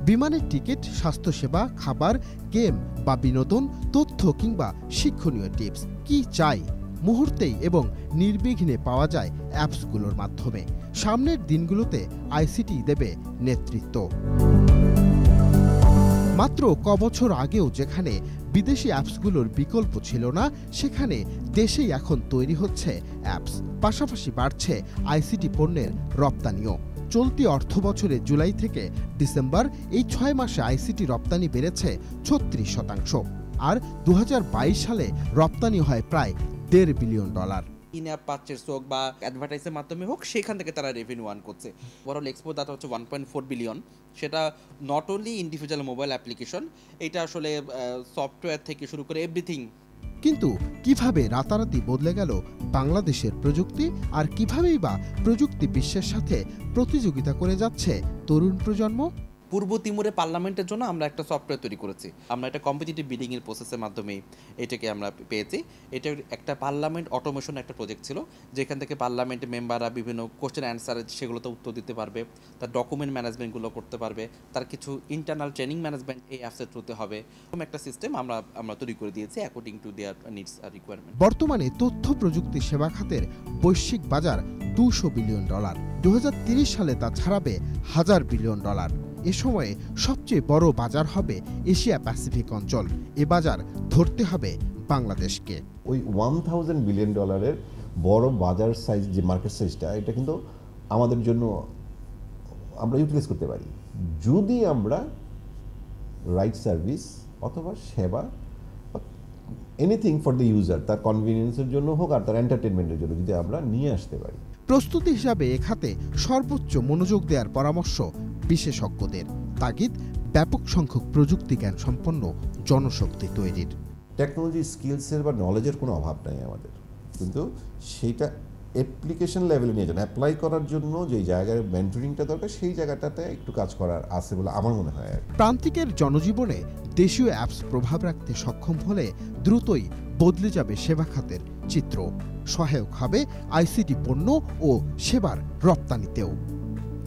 বিমানের টিকিট, স্বাস্থ্যসেবা, খাবার, গেম বা বিনোদন, তথ্য কিংবা শিক্ষণীয় টিপস কি চাই? মুহূর্তেই এবং নির্বিঘ্নে পাওয়া যায় অ্যাপসগুলোর মাধ্যমে। সামনের দিনগুলোতে আইসিটি দেবে নেতৃত্ব। মাত্র কবছর আগেও যেখানে বিদেশি অ্যাপসগুলোর বিকল্প ছিল না, সেখানে দেশেই এখন তৈরি হচ্ছে অ্যাপস। পাশাপাশি বাড়ছে আইসিটি পণ্যের রপ্তানিও। চলতি অর্থ বছরে জুলাই থেকে ডিসেম্বর এই ছয় মাসে আইসিটি রপ্তানি বেড়েছে ছত্রিশ শতাংশ। আর দু হাজার বাইশ সালে রপ্তানি হয় প্রায় দেড় billion dollar. In app purchase হোক বা অ্যাডভার্টাইজের মাধ্যমে হোক, সেখান থেকে তারা রেভিনিউ আর্ন করছে। ওভারঅল এক্সপো দাতা হচ্ছে ওয়ান পয়েন্ট ফোর বিলিয়ন সেটা not only individual mobile application এটা আসলে সফটওয়্যার থেকে শুরু করে এভরিথিং কিন্তু কীভাবে রাতারাতি বদলে গেল বাংলাদেশের প্রযুক্তি আর কিভাবেই বা প্রযুক্তি বিশ্বের সাথে প্রতিযোগিতা করে যাচ্ছে তরুণ প্রজন্ম? পূর্ব তিমুরে পার্লামেন্টের জন্য আমরা একটা সফটওয়্যার তৈরি করেছি। আমরা একটা কম্পিটিটিভ বিডিং এর প্রসেসের মাধ্যমে এটাকে আমরা পেয়েছি। এটা একটা পার্লামেন্ট অটোমেশন একটা প্রজেক্ট ছিল, যেখান থেকে পার্লামেন্টের মেম্বাররা বিভিন্ন কোশ্চেন অ্যান্সার সেগুলোতে উত্তর দিতে পারবে, তার ডকুমেন্ট ম্যানেজমেন্টগুলো করতে পারবে, তার কিছু ইন্টারনাল ট্রেনিং ম্যানেজমেন্ট এই অ্যাপসের থ্রুতে হবে। এরকম একটা সিস্টেম আমরা আমরা তৈরি করে দিয়েছি অ্যাকর্ডিং টু দেয়ার নিডস আর রিকোয়ারমেন্ট বর্তমানে তথ্য প্রযুক্তি সেবা খাতের বৈশ্বিক বাজার দুশো বিলিয়ন ডলার দু সালে তা ছাড়াবে হাজার বিলিয়ন ডলার এ সময়ে সবচেয়ে বড় বাজার হবে এশিয়া প্যাসিফিক অঞ্চল। এ বাজার ধরতে হবে বাংলাদেশকে। ওই ওয়ান থাউজেন্ড বিলিয়ন ডলারের বড় বাজার সাইজ যে মার্কেট সাইজটা এটা কিন্তু আমাদের জন্য আমরা ইউটিলাইজ করতে পারি। যদি আমরা রাইট সার্ভিস অথবা সেবা এনিথিং ফর দ্য ইউজার তার কনভিনিয়েন্সের জন্য হোক আর তার এন্টারটেনমেন্টের জন্য যদি আমরা নিয়ে আসতে পারি। প্রস্তুতি হিসাবে এ খাতে সর্বোচ্চ মনোযোগ দেওয়ার পরামর্শ বিশেষজ্ঞদের তাগিদ ব্যাপক সংখ্যক প্রযুক্তি জ্ঞান সম্পন্ন জনশক্তি তৈরির। টেকনোলজি স্কিলসের বা নলেজের কোনো অভাব নাই আমাদের। কিন্তু সেইটা অ্যাপ্লিকেশন লেভেলে নিয়ে যান অ্যাপ্লাই করার জন্য যে জায়গায় মেন্টরিংটা দরকার সেই জায়গাটাতে একটু কাজ করার আছে বলে আমার মনে হয় প্রান্তিকের জনজীবনে দেশীয় অ্যাপস প্রভাব রাখতে সক্ষম হলে দ্রুতই বদলে যাবে সেবা খাতের চিত্র। সহায়ক হবে আইসিটি পণ্য ও সেবার রপ্তানিতেও।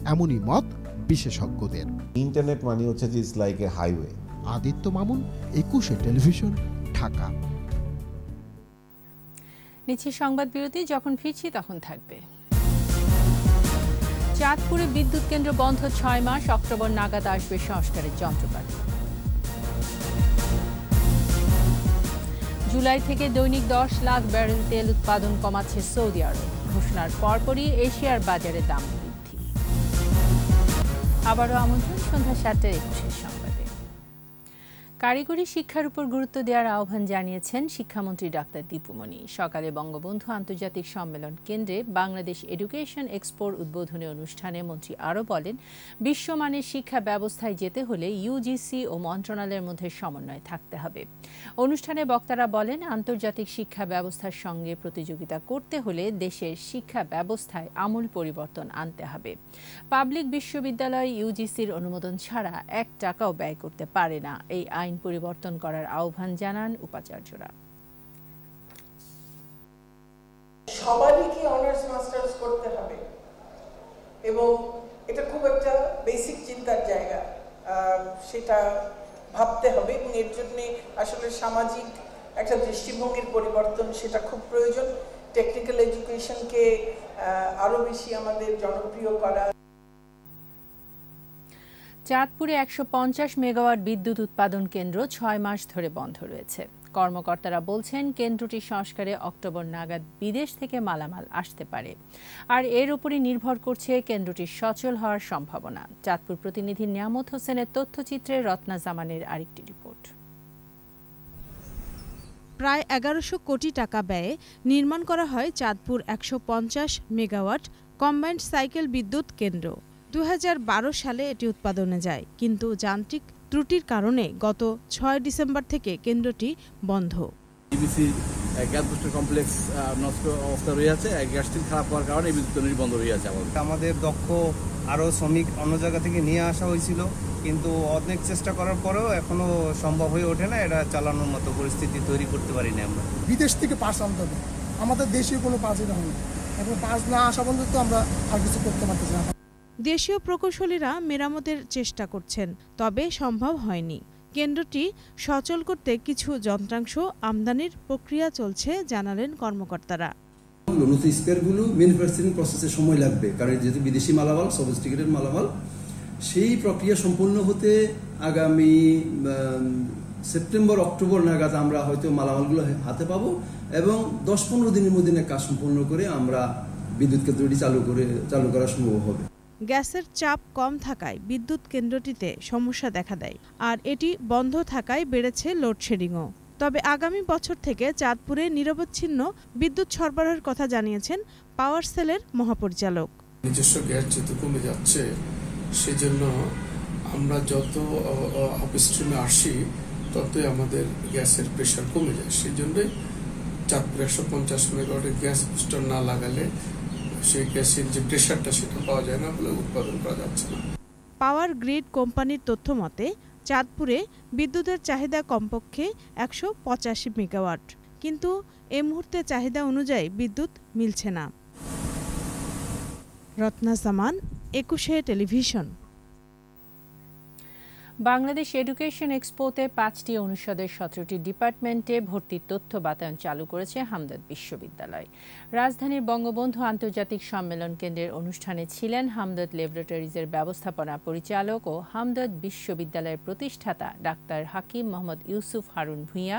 এমনই মত বিশেষজ্ঞদের। ইন্টারনেট মানে হচ্ছে যে is like a highway Aditya Mamun Ekushey television Dhaka. নিচে সংবাদ বিরতি যখন ফিরছি তখন থাকবে। চাঁদপুরে বিদ্যুৎ কেন্দ্র বন্ধ ছয় মাস অক্টোবর নাগাদ আসবে সংস্কারের যন্ত্রপাতি। জুলাই থেকে দৈনিক দশ লাখ ব্যারেল তেল উৎপাদন কমাচ্ছে সৌদি আরব। ঘোষণার পরপরই এশিয়ার বাজারে দাম। আবারও আমন্ত্রণ সন্ধ্যা সাতটার একুশের সংবাদে কারিগরি শিক্ষার উপর গুরুত্ব দেওয়ার আহ্বান জানিয়েছেন শিক্ষামন্ত্রী ডাক্তার দীপুমণি সকালে বঙ্গবন্ধু আন্তর্জাতিক সম্মেলন কেন্দ্রে বাংলাদেশ এডুকেশন এক্সপোর উদ্বোধনী অনুষ্ঠানে মন্ত্রী আরও বলেন, বিশ্বমানের শিক্ষা ব্যবস্থায় যেতে হলে ইউজিসি ও মন্ত্রণালয়ের মধ্যে সমন্বয় থাকতে হবে। অনুষ্ঠানে বক্তারা বলেন, আন্তর্জাতিক শিক্ষা ব্যবস্থার সঙ্গে প্রতিযোগিতা করতে হলে দেশের শিক্ষা ব্যবস্থায় আমূল পরিবর্তন আনতে হবে। পাবলিক বিশ্ববিদ্যালয় ইউজিসির অনুমোদন ছাড়া এক টাকাও ব্যয় করতে পারে না। এই আইন পরিবর্তন করার আহ্বান জানান উপাচার্যরা। সবারই কি অনার্স মাস্টার্স করতে হবে? এবং এটা খুব একটা বেসিক চিন্তার জায়গা। সেটা ভাবতে হবে এবং এর জন্যে আসলে সামাজিক একটা দৃষ্টিভঙ্গির পরিবর্তন সেটা খুব প্রয়োজন। টেকনিক্যাল এডুকেশনকে আরও বেশি আমাদের জনপ্রিয় করা। চাঁদপুরে একশো পঞ্চাশ মেগাওয়াট বিদ্যুৎ উৎপাদন কেন্দ্র ছয় মাস ধরে বন্ধ রয়েছে। কর্মকর্তারা বলছেন, কেন্দ্রটি সংস্কারে অক্টোবর নাগাদ বিদেশ থেকে মালামাল আসতে পারে। আর এর উপরই নির্ভর করছে কেন্দ্রটির সচল হওয়ার সম্ভাবনা। চাঁদপুর প্রতিনিধি নিয়ামত হোসেনের তথ্যচিত্রে রত্না জামানের আরেকটি রিপোর্ট। প্রায় এগারোশো কোটি টাকা ব্যয়ে নির্মাণ করা হয় চাঁদপুর একশো পঞ্চাশ মেগাওয়াট কম্বাইন্ড সাইকেল বিদ্যুৎ কেন্দ্র। দু হাজার বারো সালে এটি উৎপাদনে যায় কিন্তু যান্ত্রিক ত্রুটির কারণে গত ছয় ডিসেম্বর থেকে কেন্দ্রটি বন্ধ। ডিবিসি গ্যাস বুস্টার কমপ্লেক্স নষ্ট অবস্থা রয়ে আছে। গ্যাস স্টিল খারাপ হওয়ার কারণে বিদ্যুৎ বন্ধ রয়ে আছে আমাদের। আমাদের দক্ষ আরও শ্রমিক অন্য জায়গা থেকে নিয়ে আসা হয়েছিল কিন্তু অনেক চেষ্টা করার পরেও এখনও সম্ভব হয়ে ওঠে না এটা চালানোর মতো পরিস্থিতি তৈরি করতে পারিনি আমরা। বিদেশ থেকে পাস আনতে হবে। আমাদের দেশীয় কোনো পাসই না হয় এখন পাস না আসা পর্যন্ত আমরা আর কিছু করতে পারতেছি না। দেশীয় প্রকৌশলীরা মেরামতের চেষ্টা করছেন, তবে সম্ভব হয়নি। কেন্দ্রটি সচল করতে কিছু যন্ত্রাংশ আমদানির প্রক্রিয়া চলছে, জানালেন কর্মকর্তারা। উন্নত স্পেয়ারগুলো ম্যানুফ্যাকচারিং প্রসেসে সময় লাগবে, কারণ যেহেতু বিদেশি মালামাল সফিস্টিকেটেড মালামাল, সেই প্রক্রিয়া সম্পূর্ণ হতে আগামী সেপ্টেম্বর, অক্টোবর নাগাদ আমরা হয়তো মালামালগুলো হাতে পাবো এবং দশ পনেরো দিনের মধ্যে কাজ সম্পূর্ণ করে আমরা বিদ্যুৎ কেন্দ্রটি চালু করে, চালু করা সম্ভব হবে। গ্যাসের চাপ কম থাকায় বিদ্যুৎ কেন্দ্রটিতে সমস্যা দেখা দেয়, আর এটি বন্ধ থাকায় বেড়েছে লোডশেডিংও। তবে আগামী বছর থেকে চাঁদপুরে নিরবচ্ছিন্ন বিদ্যুৎ সরবরাহের কথা জানিয়েছেন পাওয়ার সেলের মহাপরিচালক। নিজস্ব গ্যাস যেহেতু কমে যাচ্ছে, সেজন্য আমরা যত আপস্ট্রিমে আসি, ততই আমাদের গ্যাসের প্রেশার কমে যায়। সেই জন্যে চাঁদপুর একশো পঞ্চাশ মেগাওয়াটের গ্যাস বুস্টার না লাগালে সেই গ্যাসের যে প্রেশারটা সেটা পাওয়া যায় না বলে উৎপাদন করা যাচ্ছে না। পাওয়ার গ্রিড কোম্পানির তথ্য মতে, চাঁদপুরে বিদ্যুতের চাহিদা কমপক্ষে একশো পঁচাশি মেগাওয়াট। কিন্তু এ মুহূর্তে চাহিদা অনুযায়ী বিদ্যুৎ মিলছে না। রত্না সামান, একুশে টেলিভিশন। বাংলাদেশ এডুকেশন এক্সপোতে পাঁচটি অনুষদের সতেরোটি ডিপার্টমেন্টে ভর্তির তথ্য বাতায়ন চালু করেছে হামদর্দ বিশ্ববিদ্যালয়। রাজধানীর বঙ্গবন্ধু আন্তর্জাতিক সম্মেলন কেন্দ্রের অনুষ্ঠানে ছিলেন হামদর্দ ল্যাবরেটরিজের ব্যবস্থাপনা পরিচালক ও হামদর্দ বিশ্ববিদ্যালয়ের প্রতিষ্ঠাতা ডাক্তার হাকিম মোহাম্মদ ইউসুফ হারুন ভূঁইয়া,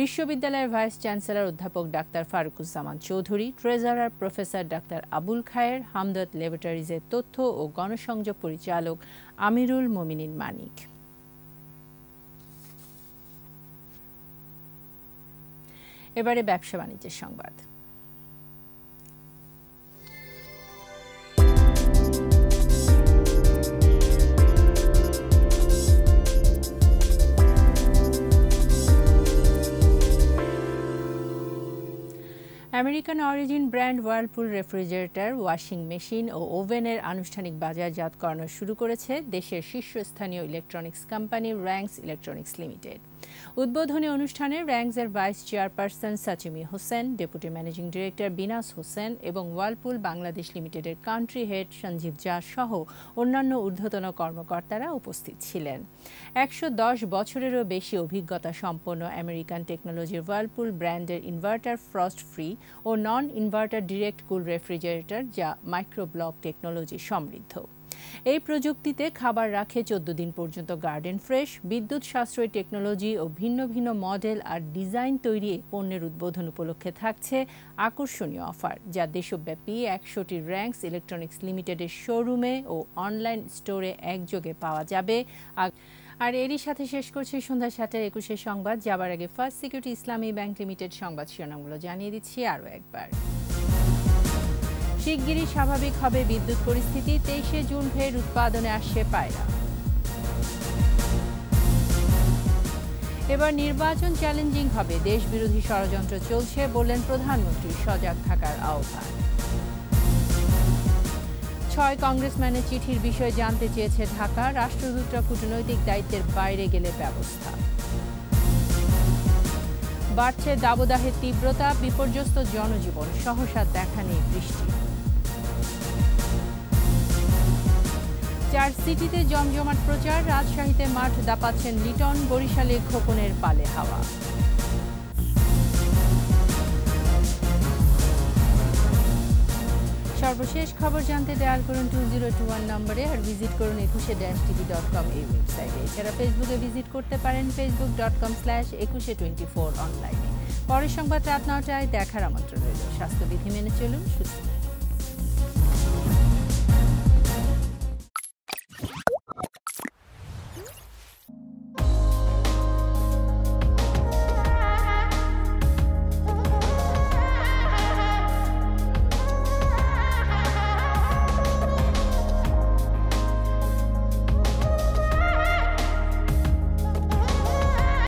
বিশ্ববিদ্যালয়ের ভাইস চ্যান্সেলর অধ্যাপক doctor Faruquzzaman Chowdhury, treasurer professor doctor Abul Khayer Hamdard ল্যাবরেটরিজের তথ্য ও গণসংযোগ পরিচালক আমিরুল মোমিনিন মানিক। এবারে ব্যবসা বাণিজ্যের সংবাদ। American origin brand Whirlpool refrigerator, washing machine ও ওভেনের আনুষ্ঠানিক বাজারজাতকরণ শুরু করেছে দেশের শীর্ষস্থানীয় electronics company Rangs electronics limited. উদ্বোধনী অনুষ্ঠানে র্যাঙ্কসের vice chairperson Sachimi Hossain, deputy managing director Binas Hossain এবং ওয়ার্লপুল বাংলাদেশ লিমিটেডের কান্ট্রি হেড সঞ্জীব জা সহ অন্যান্য ঊর্ধ্বতন কর্মকর্তারা উপস্থিত ছিলেন। একশো দশ বছরেরও বেশি অভিজ্ঞতা সম্পন্ন আমেরিকান টেকনোলজির ওয়ার্লপুল ব্র্যান্ডের ইনভার্টার ফ্রস্ট ফ্রি ও non inverter direct cool refrigerator যা মাইক্রোব্লক টেকনোলজি সমৃদ্ধ। এই প্রযুক্তিতে খাবার রাখে চোদ্দ দিন পর্যন্ত গার্ডেন ফ্রেশ, বিদ্যুৎ সাশ্রয়ী টেকনোলজি ও ভিন্ন ভিন্ন মডেল আর ডিজাইন তৈরি পণ্যের উদ্বোধন উপলক্ষে থাকছে আকর্ষণীয় অফার, যা দেশব্যাপী একশোটি র্যাঙ্কস ইলেকট্রনিক্স লিমিটেডের শোরুমে ও অনলাইন স্টোরে একযোগে পাওয়া যাবে। আর এরই সাথে শেষ করছে সন্ধ্যা সাতটার একুশের সংবাদ। যাবার আগে first security Islami bank limited সংবাদ শিরোনামগুলো জানিয়ে দিচ্ছি আরও একবার। শিগগিরই স্বাভাবিক হবে বিদ্যুৎ পরিস্থিতি। তেইশে জুন ফের উৎপাদনে আসছে পায়রা। এবার নির্বাচন চ্যালেঞ্জিং হবে। দেশ বিরোধী ষড়যন্ত্র চলছে বললেন প্রধানমন্ত্রী। সজাগ থাকার আহ্বান। ছয় কংগ্রেসম্যানের চিঠির বিষয়ে জানতে চেয়েছে ঢাকা। রাষ্ট্রদূতরা কূটনৈতিক দায়িত্বের বাইরে গেলে ব্যবস্থা। বাড়ছে দাবদাহের তীব্রতা, বিপর্যস্ত জনজীবন, সহসা দেখা নেই বৃষ্টি। চার সিটিতে জমজমাট প্রচার, রাজশাহীতে মাঠ দাপাচ্ছেন লিটন, বরিশালে খোকনের পালে হাওয়া। সর্বশেষ খবর জানতে ডায়াল করুন টু জিরো টু ওয়ান নম্বরে আর ভিজিট করুন একুশে ড্যাশ টিভি ডট কম এই ওয়েবসাইটে এছাড়া ফেসবুকে ভিজিট করতে পারেন Facebook dot com slash Ekushey twenty four অনলাইনে পরের সংবাদ রাত নটায় দেখার আমন্ত্রণ রইল। স্বাস্থ্যবিধি মেনে চলুন, সুস্থ